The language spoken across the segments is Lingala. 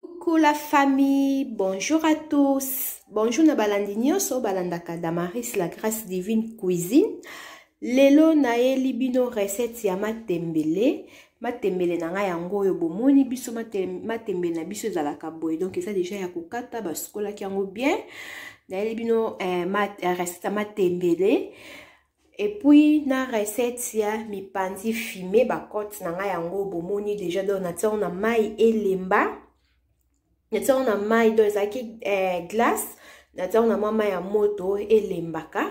Coucou la famille, bonjour à tous. Bonjour na balandi nyonso balandaka Damaris la grâce divine cuisine. Lelo nayeli bino recette ya matembele. Matembele na ngai yango oyo bomoni biso matembele na biso ezalaka boye. Donc eza déjà ya kokata basukolaki yango bien. Nayeli bino eh, mat, eh, recette ya matembele. Et puis na recette ya mipanzi fumé ba cote na nga yango bomoni déjà donc na tiango na mai elemba na tiango na mai donc ezalaki eh, glace na tiango na mwa mai ya moto elembaka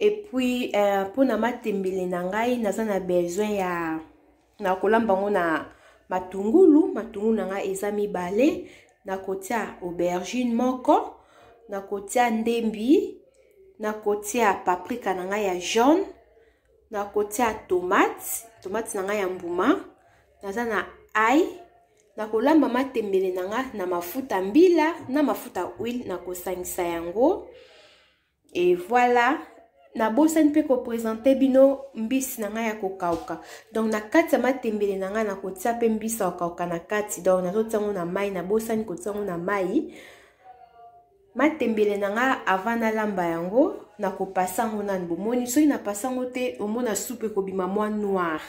et puis eh, mpo na matembele na ngai naza na besoin ya nakolamba yango na matungulu matungulu na ngai eza mibale nakotia aubergine moko nakotia ndembi nakotia paprika na ngai ya jaune nakotia tomate tomate na ngai ya mbuma naza na ai nakolamba matembele na ngai na mafuta mbila na mafuta huile nakosangisa yango et voilà nabosani mpe kopresente bino mbisi na ngai ya kokauka donc na kati ya matembele na ngai nakotia mpe mbisi ya kokauka na kati donc nazotia yango na mai nabosani kotia yango na mai matembele na ngai avant nalamba yango nakopasa yango nani bomoni soki napasa yango te omona supu ekobima mwa noir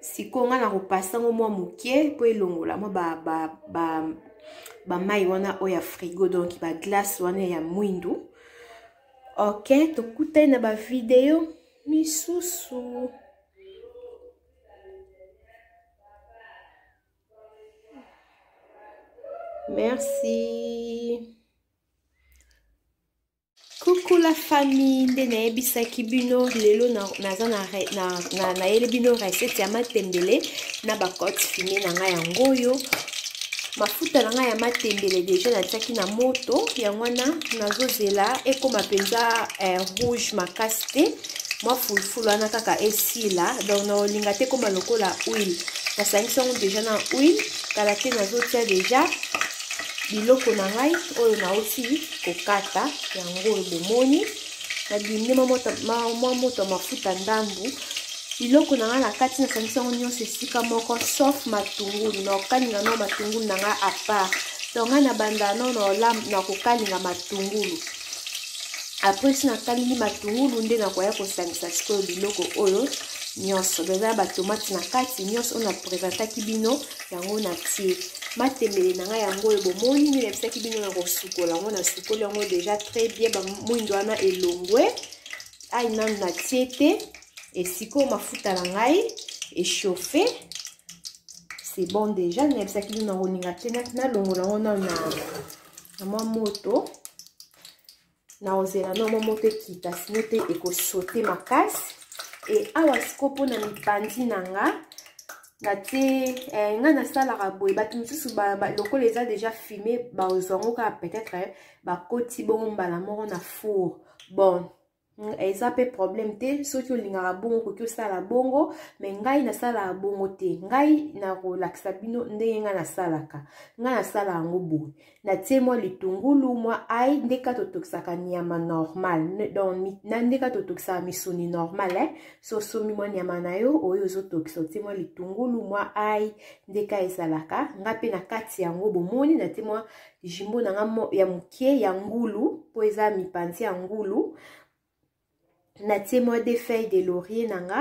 sikoyo ngai nakopasa yango mwa moke mpo elongola mwa ba, ba, ba bamai wana oyo ya frigo donc baglace wana ya mwindu ok tokutani na bavideo misusu merci Coucou la famille, nde nayebisaki bino lelo naza na, na, na, nayeli bino recette ya matembele na bacote fumie na ngai yango oyo mafuta na ngai ya matembele deja natiaki na moto yango wana nazozela ekoma mpenza eh, rouge makasi te mwa fulufulu wana kaka esila donc naolinga te ekoma lokola huile nasangisi yango deja na huile kala te nazotia deja biloko na ngai oyo nauti kokata yango oyo bomoni nabimbi mwa moto ya mafuta ndambu biloko na ngai na kati nasangisi yango nyonso esika moko sauf matungulu na kokalinga nao matungulu na ngai apart donc ngai nabanda no na kokalinga matungulu apres si nakalingi matungulu nde nakoya kosangisa sikoyo biloko oyo nyonso eza ya batomate na kati nyonso oyo napresentaki bino yango na tie matembele na ngai yango oyo bomoni nini nayebisaki bino na kosukola yango nasukoli yango deja très bien bamwindo wana elongwe ai nanu na tie te esikoyo mafuta na ngai echauffe c'est bon deja nayebisaki bino na kolinga te nalongola yango nanu na mwa moto nakozela nomo moto ekita sino te ekosote makasi e awa siko mpo na mipanzi na nga na te eh, ngai nasalaka boye bato mosusu lokola eza deja filme bazwa yango kaka peut-être eh, bakoti bongo mbala moko na four bon mm, eza mpe problème te soki olingaka bongo okoki osala bongo me ngai nasalaka bongo te ngai nakolakisa bino ndenge ngai nasalaka ngai nasala yango boye natie mwa litungulu mwa ai nde kaka totokisaka nyama normal donc na nde kaka totokisaka misuni normal eh? so osombi mwa nyama na yo oyo ozotokisa otie mwa litungulu mwa ai nde kaka ezalaka nga mpe na kati yango bomoni natie mwa jimbo na nga ya moke ya ngulu mpo eza mipanzi ya ngulu natie mwa de feuille de laurier na nga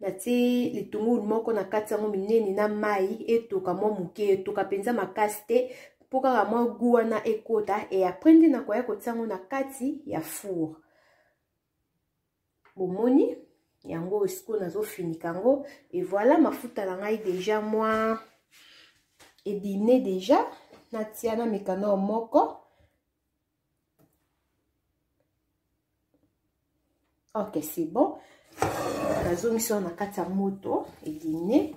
natie litungulu moko na kati yango minene na mai etoka mwa moke etoka mpenza makasi te mpo kaka mwa gu wana ekota e apres nde nakoya kotia yango na kati ya four bomoni yango oyo sikoyo nazofinika yango e voilà mafuta na ngai deja mwa ebime deja natia na mikano moko ok c'est bon nazongisi wana na kati ya moto eline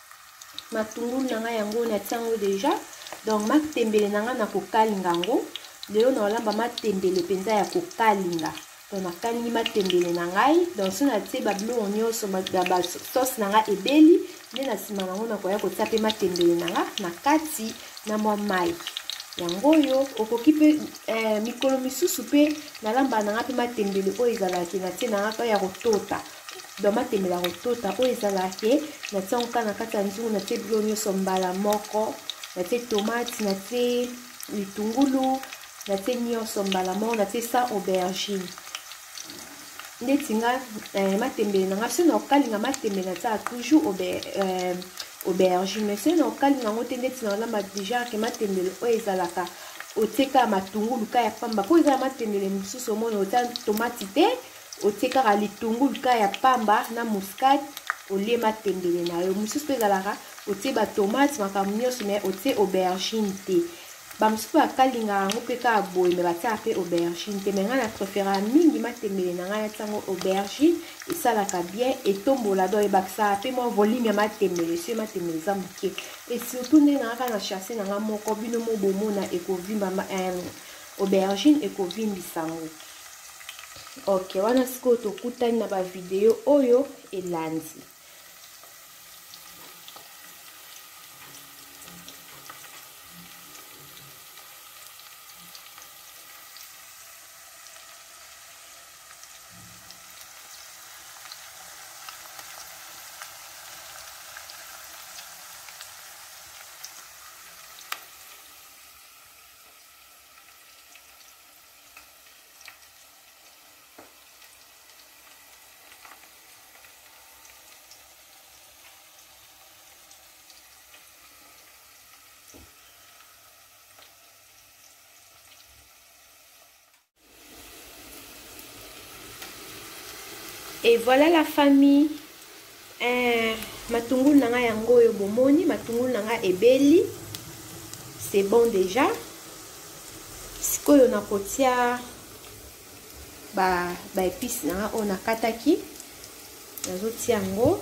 matungulu na ngai yango natia yango deja donc matembele na ngai na kokalinga yango lelo naolamba matembele mpenza ya kokalinga donc nakalingi matembele na ngai donc so natie babiloko nyonso basauce na ngai ebeli nde na nsima nango nakoya kotia mpe matembele na ngai na kati na mwa mai yango oyo okoki mpe eh, mikolo misusu mpe nalamba na ngai mpe matembele oyo ezalaki natie na ngai ya kotota donc matemela kotota oyo ezalaka ke natia yango kaka na kati ya nzungu natie bilo nyonso mbala moko natie tomate natie litungulu natie nyonso mbala moko natie sa aubergine ndeti nga eh, matembele na nga soki na kokalinga matembele natiaka toujours auber, eh, aubergine mais soki na kokalinga yango te ndeti na olamba deja ke matembele oyo ezalaka otie kaka matungulu ka ya pamba mpo eza na matembele mosusu omona otia tomati te otie kaka litungulu ka ya pamba na muscade olie matembele na yo mosusu mpe ezalaka otie batomate makambo nyonso mai otie aubergine te bamosusu bakalingaka yango mpe kaka boye mai batiaka mpe aubergine te mai ngai na préféraka mingi matembele na ngai natia yango aubergine esalaka bien etombola don ebakisaka mpe mwa volume ya matembele soki matembele eza moke e surtout nde nangaka na chasse na ngai moko bino mobomona ekovimba eh, aubergine ekovimbisa yango ok wana sikoyo tokutani na bavideo oyo elandi et voilà la famille Eh, matungulu na nga yango oyo bomoni, matungulu na nga ebeli. C'est bon déjà. Sikoyo nakotia ba ba épices na nga oyo nakataki. Nazotia yango.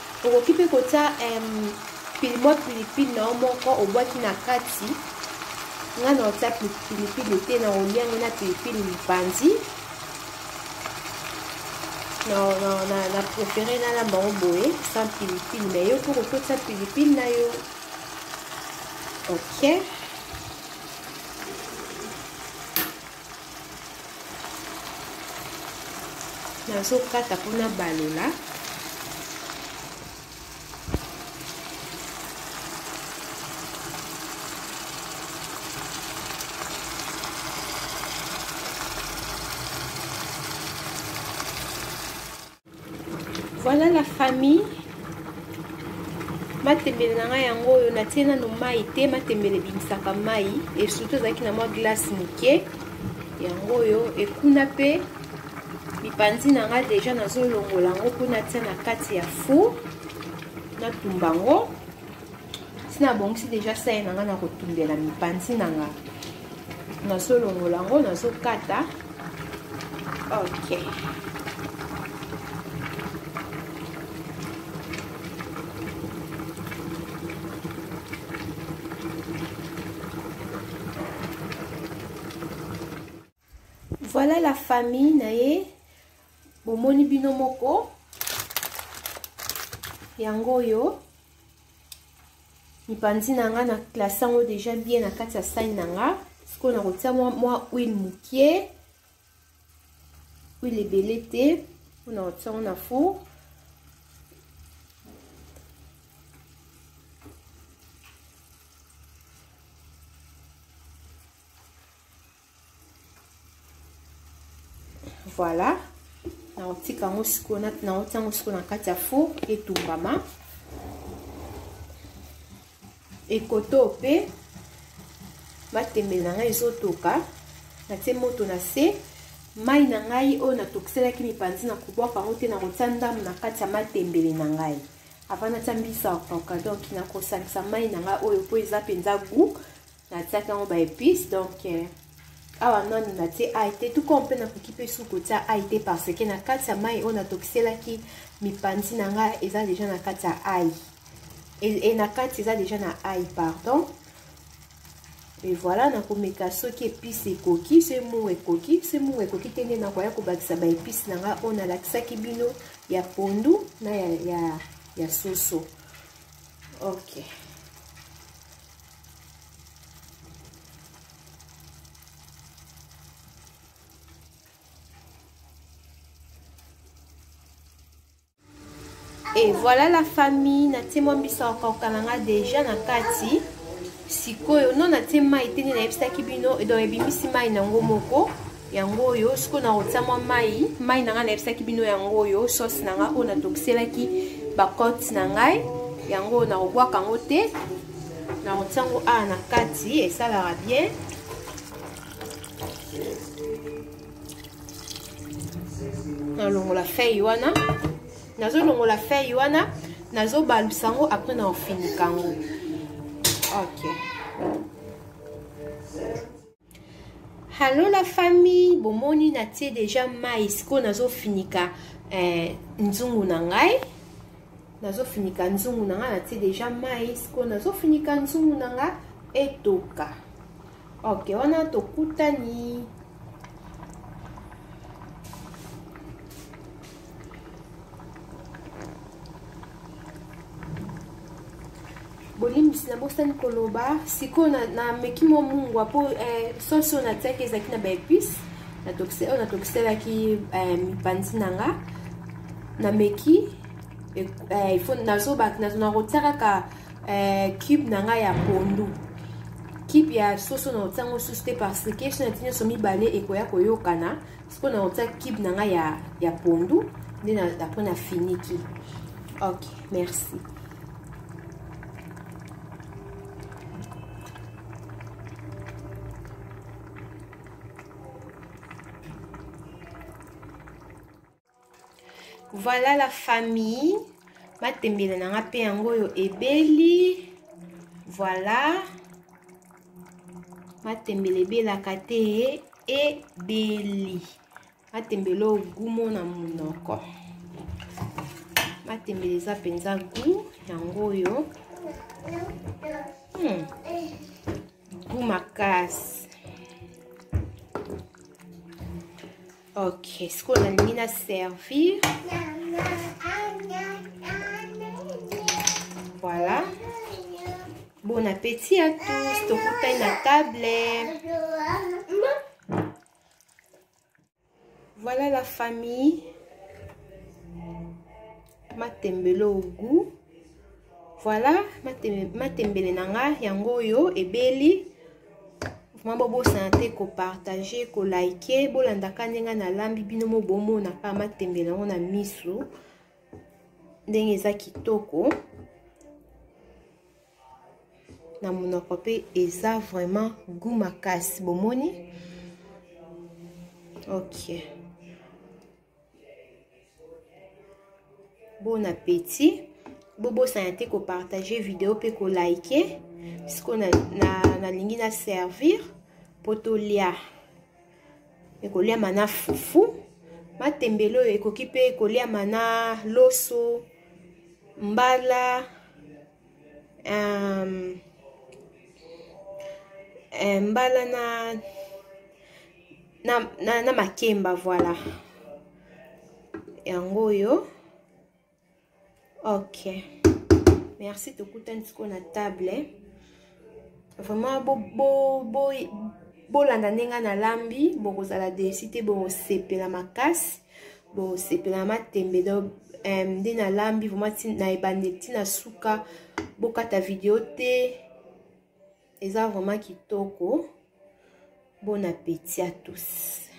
okoki mpe kotya um, pilimwa pilipili na yo moko obwaki na kati ngai na otya pilipili te na olia yango na pilipili libandi na prefere nalamba yango boye sans pilipili na yo mpo okoki otya pilipili na yo ok nazokata mpo nabalola Voilà la famille. matembele na ngai yango oyo natie nano mai te matembele ebimisaka mai esutu ezalaki na mwa glace moke yango oyo ekuna mpe mipanzi na ngai deja nazolongola yango mpo natia na kati ya four natumba yango ntina abongisi deja sai na ngai na kotumbela mipanzi na ngai nazolongola yango nazokata ok voilà la famille na ye bomoni bino moko yango oyo mipanzi na nga na classe yango deja bien na kati ya sani na nga sikoyo nakotia mwa, mwa huile moke huile ebele te mpo na kotia yango na four voilà nakotika yango sikoyo nakotia yango sikoyo na kati ya four etumbama ekoto mpe matembele na ngai ezotoka natie moto na se mai na ngai oyo natokiselaki mipanzi na kobwaka yango te nakotia ndambo na kati ya matembele na ngai avant natia mbisa ya kokauka donk nakosangisa mai na ngai oyo mpo eza mpenza gout natiaki yango ba épice donc euh, awa nanu natie ai te tout comme mpe nakoki mpe suku kotia ai te parce que na kati ya mai oyo natokiselaki mipanzi na ngai eza deja na kati ya ai e na kati eza deja na ai pardon e voilà nakomeka soki epice ekoki se mungu ekoki se mungu ekoki te nde nakoya kobakisa baepice na ngai oyo nalakisaki bino ya pondu na ya, ya, ya soso okay et voilà la famille natie mwa mbisi ya kokauka na nga deja na kati sikoyo no natie mai te nde nayebisaki bino donc ebimisi mai na yango moko yango oyo sikoyo nakotia mwa mai mai na ngai nayebisaki bino yango oyo sauce na ngai oyo natokiselaki bacote na ngai yango oyo nakobwaka yango te nakotia yango awa na kati esalaka bien nalongola fei wana nazolongola fei wana nazobalusa yango apres nakofinika yango ok Hallo la famille, bomoni na tie deja mai sikoyo nazofinika eh, nzungu na ngai nazofinika nzungu na ngai natie deja mai sikoyo nazofinika nzungu na ngai etoka ok wana tokutani bolimbisi nabosani koloba sikoyo nameki na mwa mungwa mpo eh, sosi oyo natiaki ezalaki na baepice oyo natokiselaki eh, mipanzi na nga nameki eh, nakotia kaka eh, cube na ngai ya pondu cube ya soso nakotia yango susu te parce que soki natia nyonso mibale ekoya koyokana sikoyo nakotia kibe na ngai ya, ya pondu nde apres nafiniki ok merci Voilà la famille. Matembele na nga pe yango oyo ebeli. Voilà. Matembele ebelaka te ebeli. Matembele oyo gumo na monoko. Matembele eza mpenza gout yango oyo. Hmm. Gout makasi. ok sikoyo nalingi na servir voilà bon appétit à tous tokutani na table voilà la famille matembele au goût voilà matembele na nga yango oyo ebeli vraimen bobosana te kopartage kolike bolandaka ndenge nalambi bino mo bomonaka matembele yango na miso ndenge eza kitoko na monoko mpe eza vraiment gout makasi bomoni ok bon appétit bobosana te kopartage video mpe kolike siko nalingi na, na, na servir mpo tolia ekoliama na fufu matembele oyo ekoki mpe ekoliama na loso mbala um, um, mbala na na, na, na makemba voilà yango oyo ok merci tokutani sikoyo na table vraiment bo, bo, bo, bolanda nde ngai nalambi bokozala desi te bosepela makasi bosepela na matembe do um, nde nalambi vraimen na ebande ti na suka bokata video te eza vraimen kitoko bon appétit à tous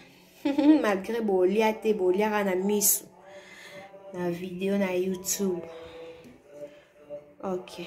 malgré bolia te boliaka na miso na video na youtube ok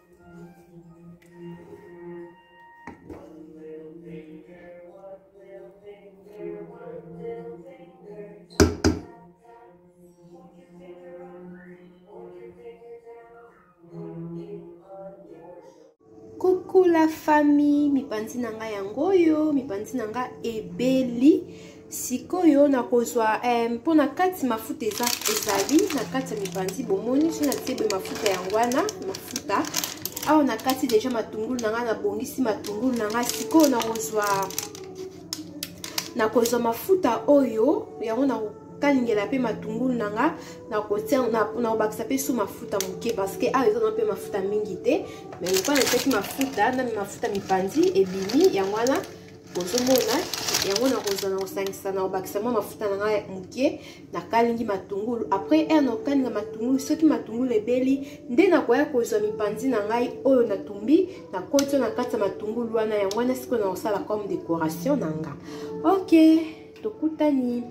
Coucou la famille, mipanzi na nga yango oyo, mipanzi na nga ebeli. sikoyo nakozwa eh, mpo na kati mafuta eza ezali na kati ya mipanzi bomoni so natie boye mafuta yango wana mafuta awa na kati deja matungulu na ngai nabongisi matungulu na ngai sikoyo nakozwa nakozwa mafuta oyo yango nakokalingela mpe matungulu na ngai nakobakisa mpe su mafuta moke parceke awa eza na mpe mafuta mingi te mai lokola natiaki mafuta na mafuta mipanzi ebimi yango wana bozomona yango nakozwa na kosangisa na kobakisa mwa mafuta na ngai moke nakalingi matungulu après r nakokalinga matungulu soki matungulu ebeli nde nakoya kozwa mipanzi na ngai oyo natumbi nakoti na kati ya matungulu wana yango wana sikoyo nakosala comme décoration na nga ok tokutani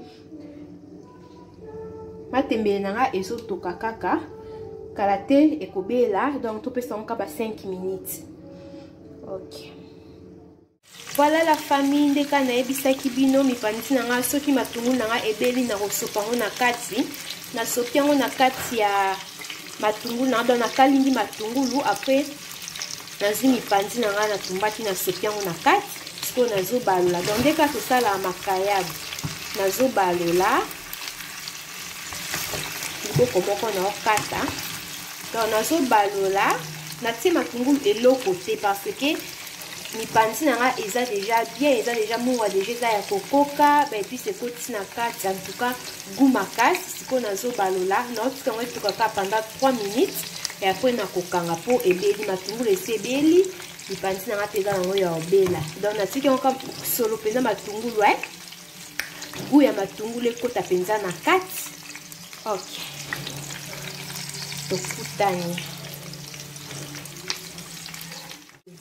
matembele na ngai ezotoka kaka kala te ekobela donc topesa yango kaka ba 5 minutes ok Voilà la famille nde kaka nayebisaki bino mipanzi na ngai soki matungulu na ngai ebeli nakosopa yango na kati nasopi yango na kati ya matungulu na ngai donc nakalingi matungulu après nazwi mipanzi na ngai natumbaki nasopi yango na kati sikoyo nazobalola donc nde kaka tosalaka makayabu nazobalola liboko moko naokata donc nazobalola natie matungulu eloko te parce que mipanzi na nga eza deja bien eza deja mungwa deja eza ya kokoka baepice ekotisi na kati en tout cas gout makasi sikoyo nazobalola naotika yango etuka kaka pendant 3 minutes e apres nakokanga mpo ebeli matungulu esi ebeli mipanzi na nga mpe eza nango ya obela donc natiki yango kaka solo mpenza matungulu e eh? gout ya matungulu ekota mpenza na kati ok tokutani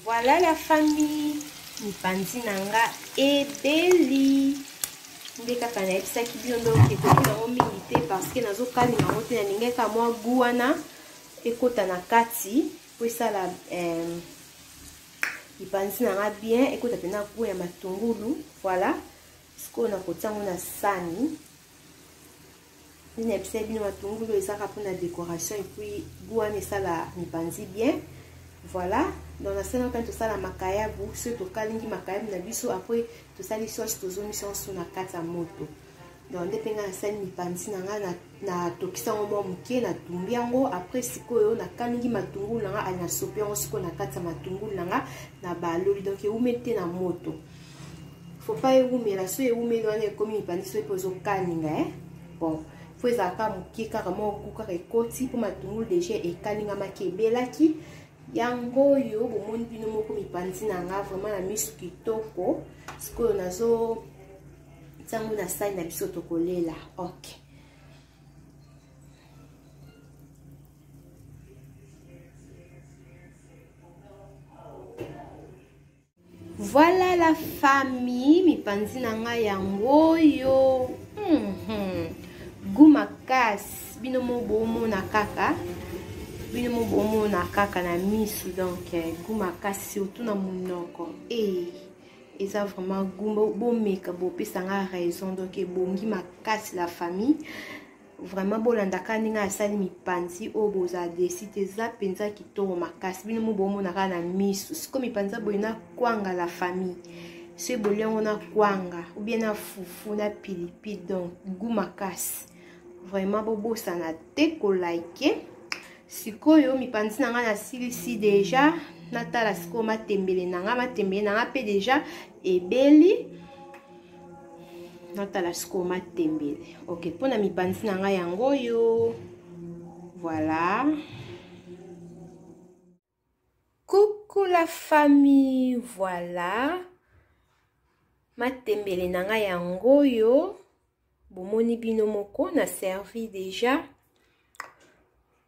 Voilà la famille mipanzi na nga ebeli nde kaka nayebisaki bino donc ekoki nango mingi te parce que nazokalinga yango te nalingaki ka mwa gu wana ekota na kati po esala euh, mipanzi na nga bien ekota mpena gu ya matungulu voilà sikoyo nakotia yango na sani Nini ebisa bino matungulu ezaka pona decoration et puis goût wana esala mipanzi bien. Voilà, donc na seno quand tosala makayabu, ce tokalingi makayabu na biso après tosali sauce tozongi sauce na kati ya moto. Donc nde pe nga nasali mipanzi na nga na na tokisa yango mwa moke na tumbi yango après sikoyo nakalingi matungulu na nga ali na sopi yango sikoyo na kati ya matungulu na nga na baloli donc ewumeli te na moto faut pas ewumela so ewumeli wana ekomi mipandi soki mpo ezokaninga e eh? bon mpo ezalaka moke kaka mwa oku kaka ekoti mpo matungulu deja ekaningamaki ebelaki yango oyo bomoni bino moko mipanzi na nga vraiment na misu kitoko sikoyo nazo ntango na sani na biso tokolela ok Voilà la famille, mipanzi na nga yango yo. Mm -hmm. Goût makasi, bino mo bomona kaka. Bino mo bomona kaka na misu donc eh, goût makasi surtout na munoko. Eh, eza vraiment goût bomeka bopesa nga raison donc ebongi makasi la famille. vraiment bolandaka ndenge asali mipanzi oyo bozala desi te eza mpenza kitoko makasi bino mo bomonaka na miso sikoyo mipanzi ya boye na kwanga la famille soki bolia yango na kwanga obie na fufu na pilipili donc gu makasi vraiment bobosana te kolike sikoyo mipanzi na ngai nasilisi deja natala sikoyo matembele na ngai matembele na ngai mpe deja ebeli natala sikoyo matembele ok mpo na mipanzi na ngai yango oyo voilà coucou la famille voilà matembele na ngai yango oyo bomoni bino moko na servi deja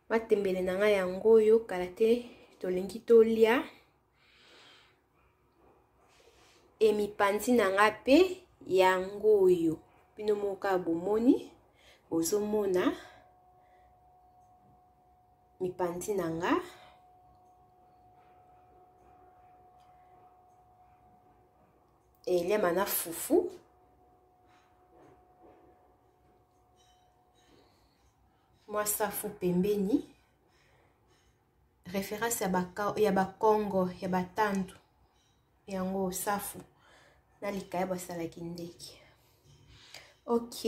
matembele na ngai yango oyo kala te tolingi tolia emipanzi na nga mpe yango oyo bino moka bomoni bozomona mipanzi na nga eliama na fufu mwa safu pembeni reference ya baka ya bakongo ya batandu yango safu na likaya basalaki ndeke ok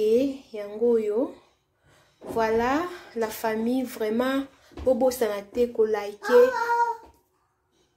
yango oyo voilà la famille vraiment bobosana te kolike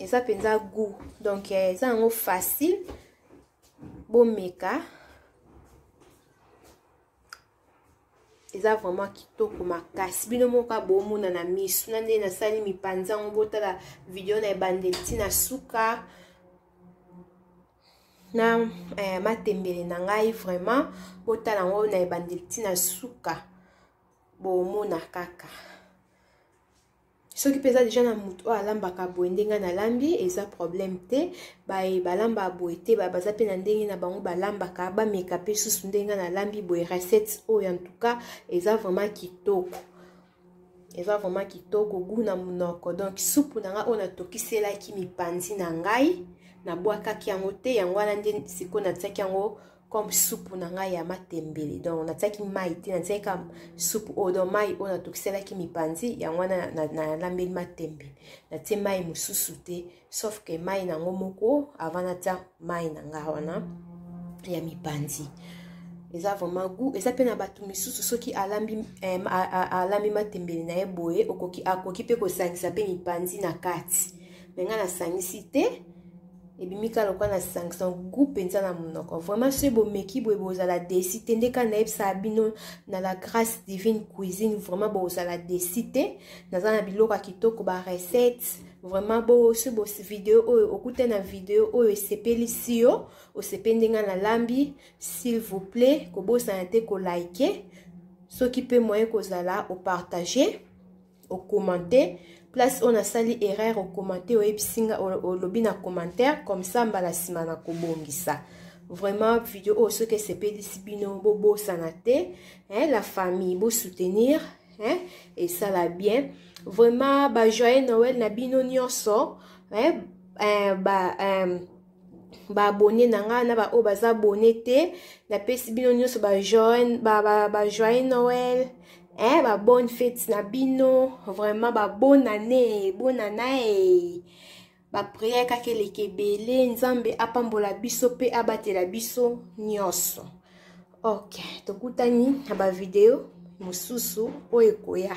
eza mpenza goût donc eh, eza yango facile bomeka eza vraiment kitoko makasi bino moko bomona na misu na ndenge nasali mipanzi yango botala video na ebandeli ntina suka na eh, matembele na ngai vraiment botala yango na ebandeli ntina suka bomona kaka soki mpe eza deja na motu oyo alambaka boye ndenge ngai nalambi eza problème te baye balamba boye te baye baza mpe na ndenge na bango balambaka bameka mpe susu ndenge ngai nalambi boye recette oyo en tout cas eza vraiment kitoko eza vraiment kitoko goût na monoko donc supu na ngai oyo natokiselaki mipanzi na ngai nabwakaki yango te yango wana nde sikoyo natiaki yango comme supu na ngai ya matembele donc natiaki mai te natiaki ka supu oyo donc mai oyo natokiselaki mipanzi yango wana nalambeli na, na matembele natie mai mosusu te sauf ke mai nango moko avant natia mai na ngai wana ya mipanzi eza vraiment goût eza mpe na bato misusu soki alambi, eh, alambi matembele na ye boye okoki akoki mpe kosangisa mpe mipanzi na kati me ngai nasangisi te ebimi kaka lokola na sanction goût mpenza na monoko vraiment soki bomeki boye bozala desi te nde kaka nayebisaka bino na la grâce divine cuisine vraiment bozala desi te naza na biloko ya kitoko barecette vraiment bo soki bo video oyo okuta na video oyo esepelisi yo osepeli ndenge nalambi s'il vous plaît kobosana te kolike soki mpe moye kozala opartage okomante place oyo nasali erreur okomante oyebisi nga olobi na commentaire comme ça mbala nsima na kobongisa vraiment video oyo soki esepelisi bino bobosana te hein, la famille bosoutenir hein, esala bien vraiment bajoyeux noël na bino nyonso hein, eh, ba, eh, ba abonné na nga na ba oyo baza abonné te napesi bino nyonso ba join ba ba, ba joyeux noël eh ba bonne fete na bino vraiment ba bonne année bonne année ba prière kaka eleka ebele nzambe apambola biso mpe abatela biso nyonso ok tokutani na bavideo mosusu oyo ekoya